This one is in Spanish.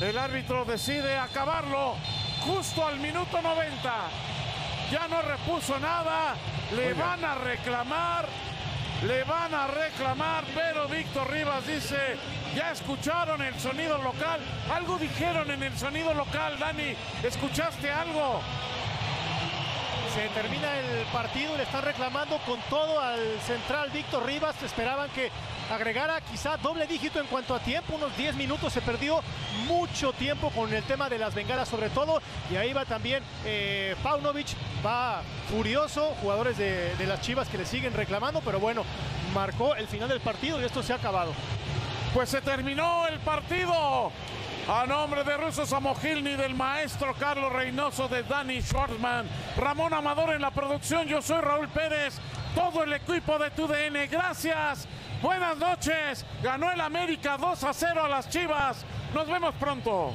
El árbitro decide acabarlo justo al minuto 90. Ya no repuso nada. Le van a reclamar. Le van a reclamar. Pero Víctor Rivas dice, ya escucharon el sonido local. Algo dijeron en el sonido local, Dani. ¿Escuchaste algo? Se termina el partido le están reclamando con todo al central Víctor Rivas. Esperaban que agregara quizá doble dígito en cuanto a tiempo, unos 10 minutos. Se perdió mucho tiempo con el tema de las bengalas sobre todo. Y ahí va también eh, Paunovic, va furioso. Jugadores de las Chivas que le siguen reclamando, pero bueno, marcó el final del partido y esto se ha acabado. Pues se terminó el partido. A nombre de Russo Samogilny, del maestro Carlos Reynoso, de Dani Schwartzman, Ramón Amador en la producción, yo soy Raúl Pérez, todo el equipo de TUDN, gracias, buenas noches, ganó el América 2 a 0 a las Chivas, nos vemos pronto.